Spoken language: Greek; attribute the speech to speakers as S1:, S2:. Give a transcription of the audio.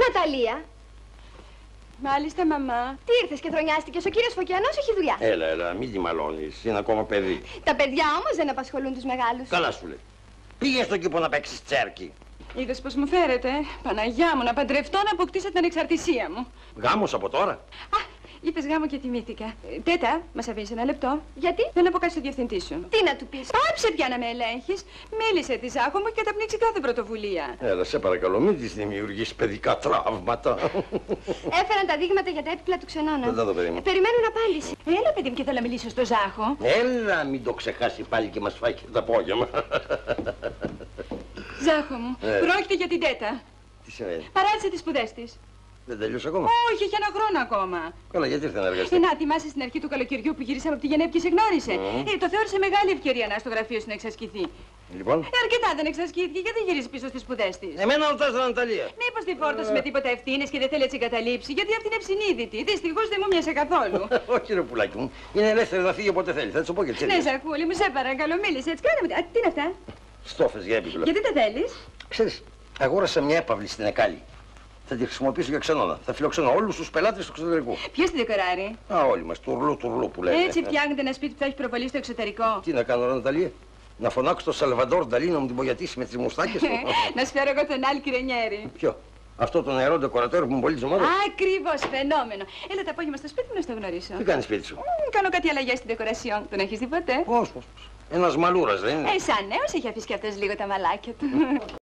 S1: Ναταλία,
S2: Μάλιστα, μαμά.
S1: τι ήρθες και θρονιάστηκες, ο κύριος Φωκιανός έχει δουλειά.
S3: Έλα, έλα, μην τη μαλώνεις. Είναι ακόμα παιδί.
S1: Τα παιδιά όμως δεν απασχολούν τους μεγάλους.
S3: Καλά σου λέει. Πήγες στον κήπο να παίξεις τσέρκι.
S2: Είδες πως μου φέρετε; Παναγιά μου, να παντρευτώ να αποκτήσω την ανεξαρτησία μου.
S3: Γάμος από τώρα.
S2: Α, είπες γάμο και τιμήθηκα. Ε, τέτα, μας αφήνεις ένα λεπτό.
S1: Γιατί,
S2: Θέλω να πω κάτι στο διευθυντή σου.
S1: τι να του πεις;
S2: Πάψε πια να με ελέγχεις. Μίλησε τη Ζάχο μου και καταπνίξει κάθε πρωτοβουλία.
S3: Έλα, σε παρακαλώ, μην της δημιουργείς παιδικά τραύματα.
S1: Έφεραν τα δείγματα για τα έπιπλα του ξενώνα.
S3: Δεν θα το περίμενα.
S1: Ε, Περιμένουν απάντηση.
S2: Έλα, παιδί μου, και θέλω να μιλήσω στο Ζάχο.
S3: Έλα, μην το ξεχάσει πάλι και μας φάει και το απόγευμα.
S2: Ζάχο μου,
S3: Ε.
S2: πρόκειται για την τέτα.
S3: Τι σημαίνει,
S2: Παράτησε τις σπουδές της.
S3: Δεν τελείωσε ακόμα.
S2: Όχι, έχει ένα χρόνο ακόμα.
S3: Καλά, γιατί ήρθε να εργαστεί;
S2: Ε, να θυμάσαι στην αρχή του καλοκαιριού που γυρίσαμε από τη Γενέβη και σε γνώρισε.
S3: Μμμ.
S2: Ε, το θεώρησε μεγάλη ευκαιρία να στο γραφείο σου να εξασκηθεί.
S3: Λοιπόν,
S2: Ε, αρκετά δεν εξασκήθηκε, γιατί δεν γυρίζει πίσω στις σπουδές της;
S3: εμένα ρωτάς την Αναταλία.
S2: Μήπως τη φόρτωσε με τίποτα ευθύνες και δεν θέλει να την εγκαταλείψει, γιατί αυτή είναι ευσυνείδητη. Δυστυχώς δεν μου μοιάσε καθόλου.
S3: Όχι ρε πουλάκι μου, είναι ελεύθερη να φύγει όποτε θέλει. Θα της το πω και
S2: ναι,
S3: έτσι.
S2: Ζακούλη, μου σε παρακαλώ, μίλησε έτσι. Κάνε μου. Α, τι είναι αυτά;
S3: Στόφες για έπιπλα.
S2: Γιατί τα θέλεις;
S3: Ξέρεις, αγόρασα μια έπαυλη στην Εκάλη. Θα τη χρησιμοποιήσω για ξενώνα. Θα φιλοξενώ όλους τους πελάτες του εξωτερικού.
S2: Ποιος την δεκοράρει.
S3: Α, όλοι μας, τουρλού τουρλού που λένε.
S2: Έτσι φτιάχνετε ένα σπίτι που θα έχει προβολή στο εξωτερικό.
S3: Τι να κάνω, ρε Ναταλία. Να φωνάξω τον Σαλβαντόρ Νταλή να μου την πογιατήσει με τις μουστάκες του.
S2: να σου φέρω εγώ τον Άλ Κυρενιέρη.
S3: Ποιο, αυτό το νερό ντεκορατέρ που μου πολύ ζυμάρει.
S2: Ακριβώς, φαινόμενο. Έλα το απόγευμα στο σπίτι μου να στο γνωρίσω.
S3: Τι κάνεις σπίτι σου;
S2: Μμ, Κάνω κάτι αλλαγές στην decoration. Τον έχεις δει ποτέ;
S3: Πώς, πώς, πώς. Ένας μαλούρας δεν είναι;
S2: Ε, σαν νέος έχει αφήσει και αυτός λίγο τα μαλάκια του.